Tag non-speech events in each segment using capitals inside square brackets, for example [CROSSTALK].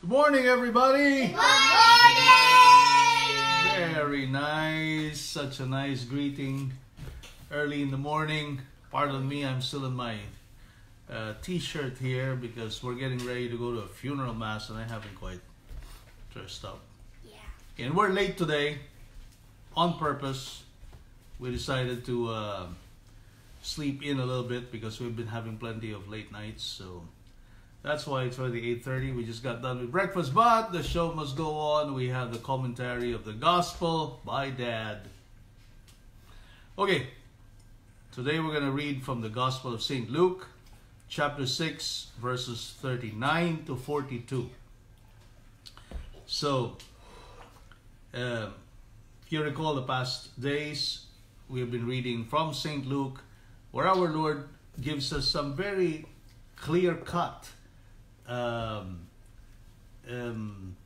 Good morning, everybody. Good morning! Very nice. Such a nice greeting early in the morning. Pardon me, I'm still in my uh, t-shirt here because we're getting ready to go to a funeral mass and I haven't quite dressed up. Yeah. And we're late today on purpose. We decided to uh, sleep in a little bit because we've been having plenty of late nights. So that's why it's already 8.30. We just got done with breakfast, but the show must go on. We have the commentary of the gospel by Dad. Okay, today we're going to read from the Gospel of St. Luke, chapter 6, verses 39 to 42. So, um, if you recall the past days, we have been reading from St. Luke, where our Lord gives us some very clear cut um, um,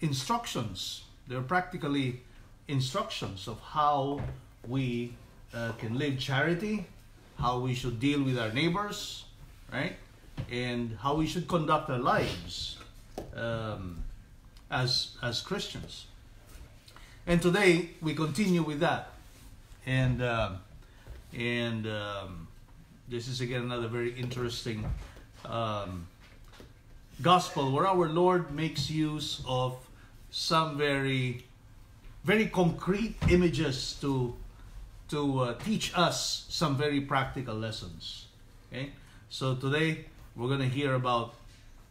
instructions. They're practically instructions of how we uh, can live charity, how we should deal with our neighbors, right? And how we should conduct our lives um, as, as Christians. And today we continue with that. And, um and um, this is again another very interesting um, gospel where our Lord makes use of some very, very concrete images to to uh, teach us some very practical lessons. Okay, so today we're going to hear about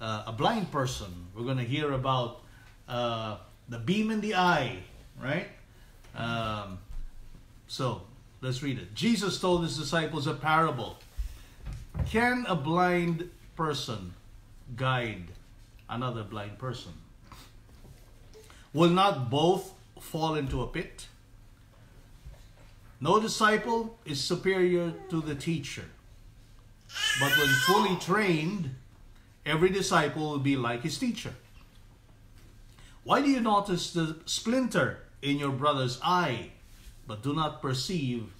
uh, a blind person. We're going to hear about uh, the beam in the eye, right? Um, so let's read it. Jesus told his disciples a parable. Can a blind person guide another blind person? Will not both fall into a pit? No disciple is superior to the teacher. But when fully trained, every disciple will be like his teacher. Why do you notice the splinter in your brother's eye, but do not perceive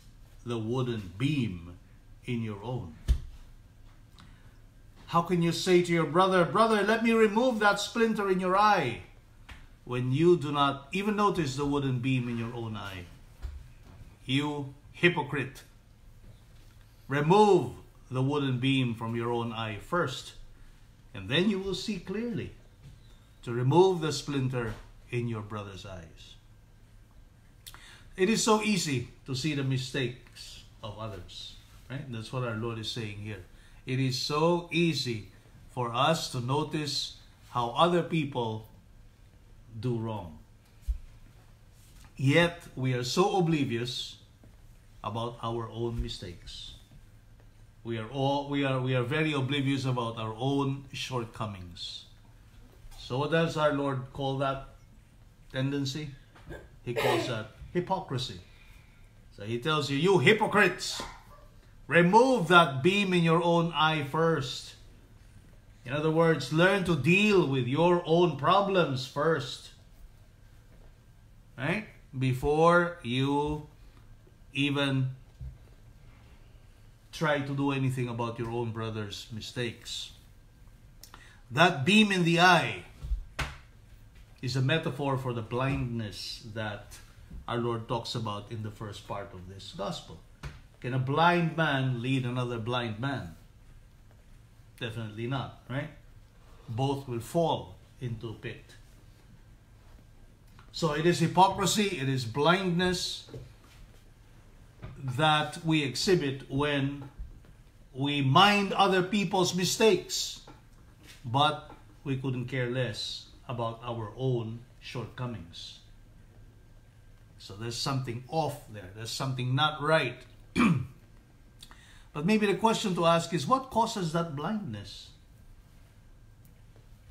the wooden beam in your own? How can you say to your brother, Brother, let me remove that splinter in your eye, when you do not even notice the wooden beam in your own eye? You hypocrite. Remove the wooden beam from your own eye first, and then you will see clearly to remove the splinter in your brother's eyes. It is so easy to see the mistakes of others, right? That's what our Lord is saying here. It is so easy for us to notice how other people do wrong. Yet we are so oblivious about our own mistakes. We are all we are we are very oblivious about our own shortcomings. So what does our Lord call that tendency? He calls that hypocrisy. So he tells you, you hypocrites, remove that beam in your own eye first. In other words, learn to deal with your own problems first. Right? Before you even try to do anything about your own brother's mistakes. That beam in the eye is a metaphor for the blindness that our Lord talks about in the first part of this gospel. Can a blind man lead another blind man? Definitely not, right? Both will fall into a pit. So it is hypocrisy, it is blindness that we exhibit when we mind other people's mistakes, but we couldn't care less about our own shortcomings. So there's something off there, there's something not right. [CLEARS THROAT] but maybe the question to ask is what causes that blindness?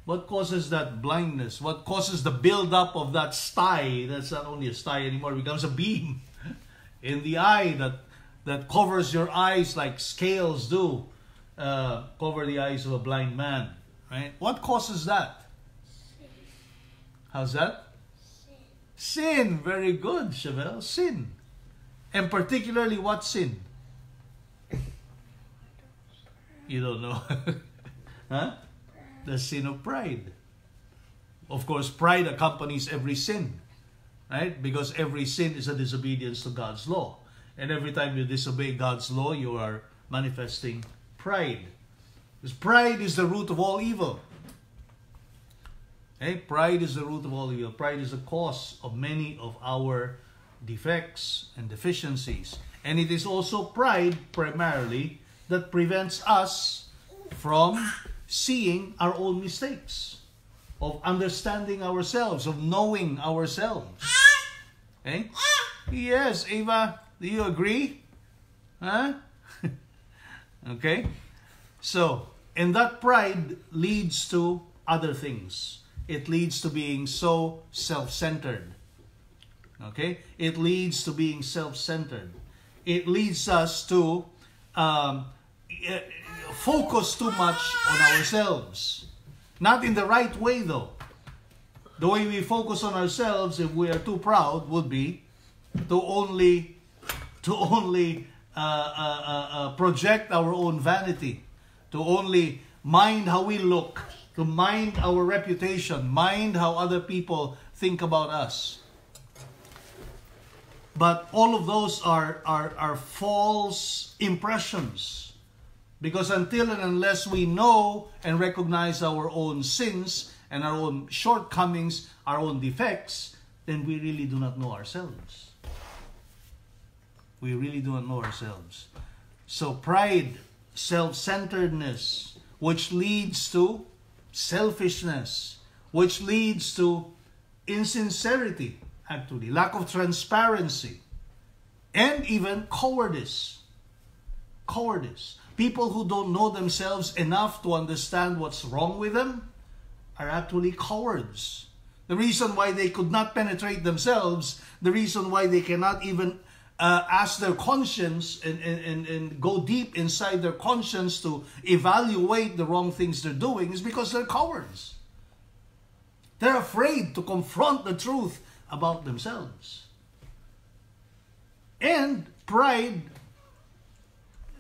What causes that blindness? What causes the build-up of that sty? That's not only a sty anymore, it becomes a beam [LAUGHS] in the eye that, that covers your eyes like scales do uh, cover the eyes of a blind man. Right? What causes that? How's that? Sin. Very good, Chevelle. Sin. And particularly what sin? You don't know. [LAUGHS] huh? the sin of pride. Of course, pride accompanies every sin, right? Because every sin is a disobedience to God's law. And every time you disobey God's law, you are manifesting pride. Because pride is the root of all evil. Okay? Pride is the root of all evil. Pride is the cause of many of our defects and deficiencies. And it is also pride, primarily, that prevents us from seeing our own mistakes, of understanding ourselves, of knowing ourselves. Okay? Yes, Eva, do you agree? Huh? [LAUGHS] okay? So, and that pride leads to other things. It leads to being so self centered. Okay? It leads to being self centered. It leads us to um, focus too much on ourselves. Not in the right way, though. The way we focus on ourselves, if we are too proud, would be to only to only uh, uh, uh, uh project our own vanity, to only mind how we look, to mind our reputation, mind how other people think about us. But all of those are, are, are false impressions. Because until and unless we know and recognize our own sins and our own shortcomings, our own defects, then we really do not know ourselves. We really do not know ourselves. So pride, self-centeredness, which leads to selfishness, which leads to insincerity, actually, lack of transparency, and even cowardice. Cowardice. People who don't know themselves enough to understand what's wrong with them are actually cowards. The reason why they could not penetrate themselves, the reason why they cannot even uh, ask their conscience and, and, and go deep inside their conscience to evaluate the wrong things they're doing is because they're cowards. They're afraid to confront the truth about themselves. And pride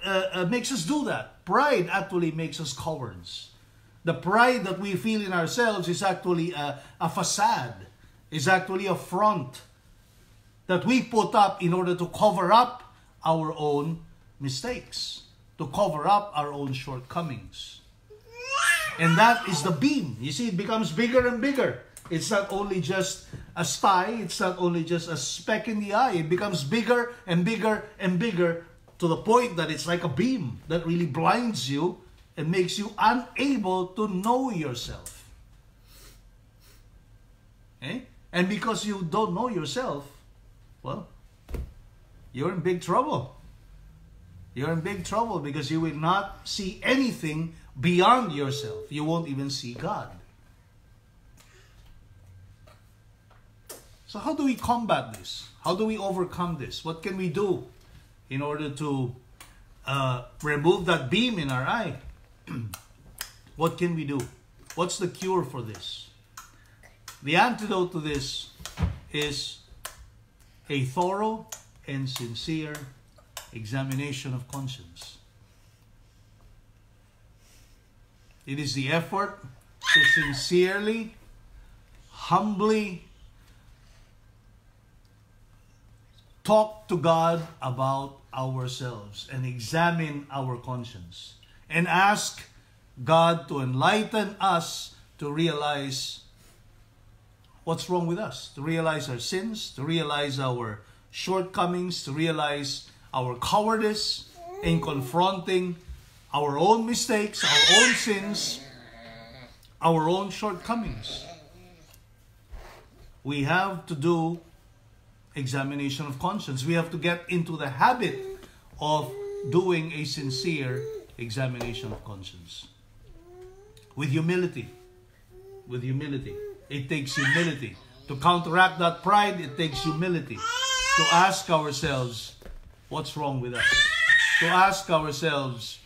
uh, uh, makes us do that. Pride actually makes us cowards. The pride that we feel in ourselves is actually a, a facade, is actually a front that we put up in order to cover up our own mistakes, to cover up our own shortcomings. And that is the beam. You see, it becomes bigger and bigger. It's not only just a sty, it's not only just a speck in the eye. It becomes bigger and bigger and bigger to the point that it's like a beam that really blinds you and makes you unable to know yourself. Okay? And because you don't know yourself, well, you're in big trouble. You're in big trouble because you will not see anything beyond yourself. You won't even see God. So, how do we combat this? How do we overcome this? What can we do in order to uh, remove that beam in our eye? [CLEARS THROAT] what can we do? What's the cure for this? The antidote to this is a thorough and sincere examination of conscience. It is the effort to sincerely, humbly talk to God about ourselves and examine our conscience and ask God to enlighten us to realize what's wrong with us, to realize our sins, to realize our shortcomings, to realize our cowardice in confronting our own mistakes, our own sins, our own shortcomings. We have to do examination of conscience. We have to get into the habit of doing a sincere examination of conscience. With humility. With humility. It takes humility. To counteract that pride, it takes humility. To ask ourselves, what's wrong with us? To ask ourselves,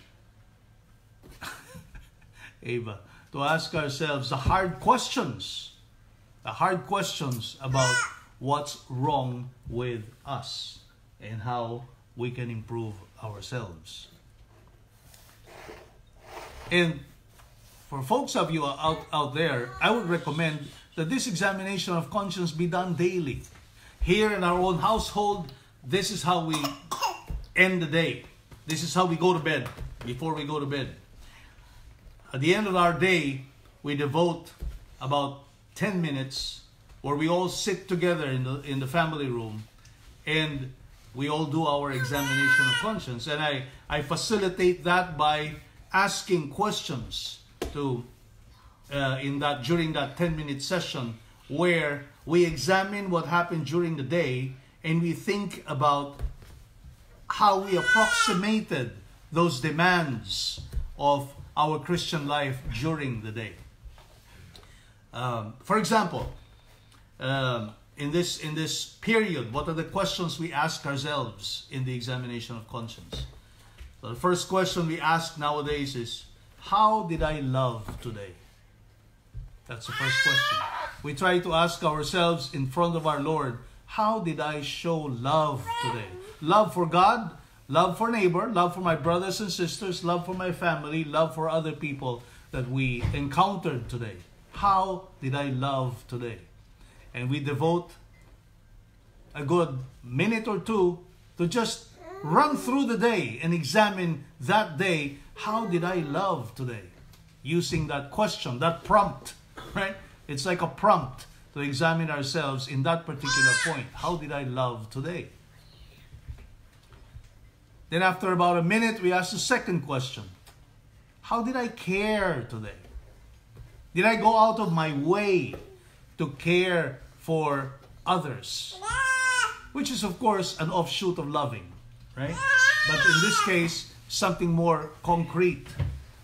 [LAUGHS] Ava, to ask ourselves the hard questions, the hard questions about what's wrong with us and how we can improve ourselves. And for folks of you out, out there, I would recommend that this examination of conscience be done daily. Here in our own household, this is how we end the day. This is how we go to bed before we go to bed. At the end of our day, we devote about 10 minutes where we all sit together in the in the family room and we all do our examination of conscience and I I facilitate that by asking questions to uh, in that during that 10 minute session where we examine what happened during the day and we think about how we approximated those demands of our Christian life during the day. Um, for example, um, in this in this period, what are the questions we ask ourselves in the examination of conscience? So the first question we ask nowadays is, "How did I love today?" That's the first question. We try to ask ourselves in front of our Lord, "How did I show love today?" Love for God, love for neighbor, love for my brothers and sisters, love for my family, love for other people that we encountered today. How did I love today? And we devote a good minute or two to just run through the day and examine that day. How did I love today? Using that question, that prompt, [LAUGHS] right? It's like a prompt to examine ourselves in that particular point. How did I love today? Then, after about a minute, we ask the second question How did I care today? Did I go out of my way to care for others? Which is, of course, an offshoot of loving, right? But in this case, something more concrete.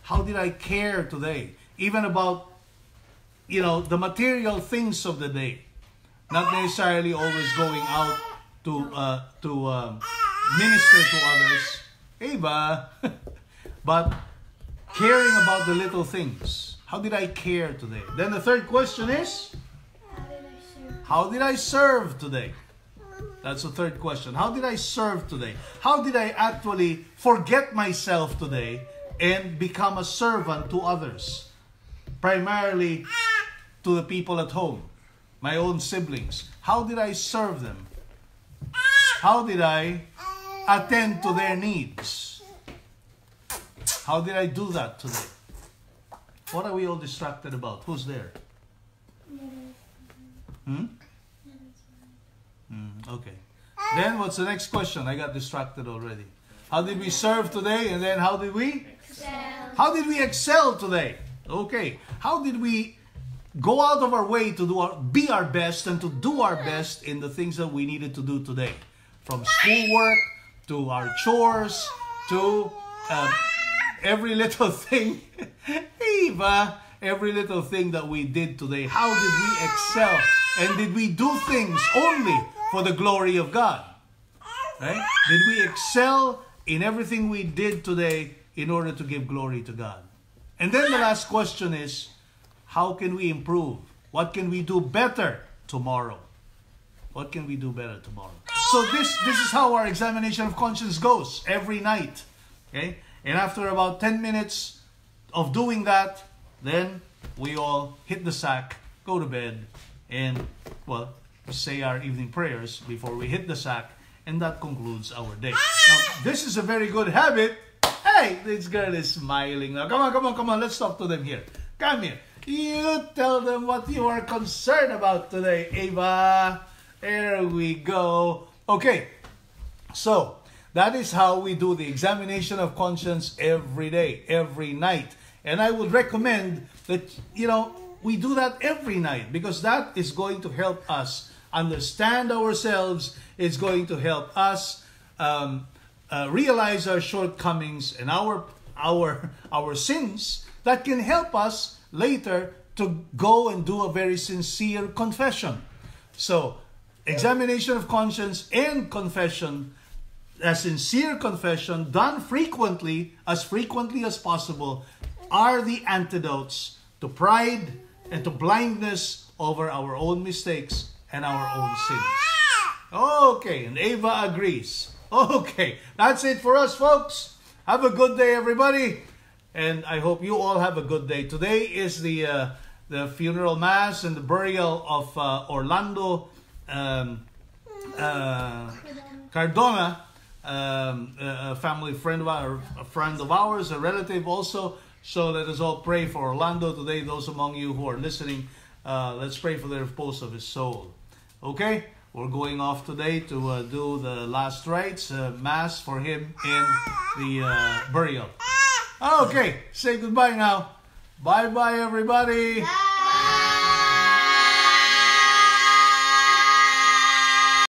How did I care today? Even about, you know, the material things of the day. Not necessarily always going out to, uh, to um, minister to others. Eva. [LAUGHS] but caring about the little things. How did I care today? Then the third question is, how did I serve today? That's the third question. How did I serve today? How did I actually forget myself today and become a servant to others? Primarily to the people at home, my own siblings. How did I serve them? How did I attend to their needs? How did I do that today? What are we all distracted about? Who's there? Hmm? Mm, okay. Then what's the next question? I got distracted already. How did we serve today? And then how did we? Excel. How did we excel today? Okay. How did we go out of our way to do our, be our best and to do our best in the things that we needed to do today? From schoolwork to our chores to um, every little [LAUGHS] thing. Eva, every little thing that we did today. How did we excel? And did we do things only for the glory of God? Right? Did we excel in everything we did today in order to give glory to God? And then the last question is, how can we improve? What can we do better tomorrow? What can we do better tomorrow? So this this is how our examination of conscience goes every night. Okay? And after about 10 minutes of doing that, then we all hit the sack, go to bed, and well, say our evening prayers before we hit the sack, and that concludes our day. Now, this is a very good habit. Hey, this girl is smiling now. Come on, come on, come on. Let's talk to them here. Come here. You tell them what you are concerned about today, Ava. There we go. Okay, so that is how we do the examination of conscience every day, every night. And I would recommend that, you know, we do that every night because that is going to help us understand ourselves. It's going to help us um, uh, realize our shortcomings and our our [LAUGHS] our sins. That can help us later to go and do a very sincere confession. So, examination of conscience and confession, a sincere confession done frequently, as frequently as possible, are the antidotes to pride and to blindness over our own mistakes and our own sins. Okay, and Ava agrees. [LAUGHS] Okay, that's it for us, folks. Have a good day, everybody. and I hope you all have a good day. Today is the uh, the funeral mass and the burial of uh, Orlando um, uh, Cardona, um, a family friend of our, a friend of ours, a relative also. So let us all pray for Orlando today. Those among you who are listening, uh, let's pray for the repose of his soul. Okay, we're going off today to uh, do the last rites, uh, mass for him in the uh, burial. Okay, say goodbye now. Bye bye, everybody. Bye.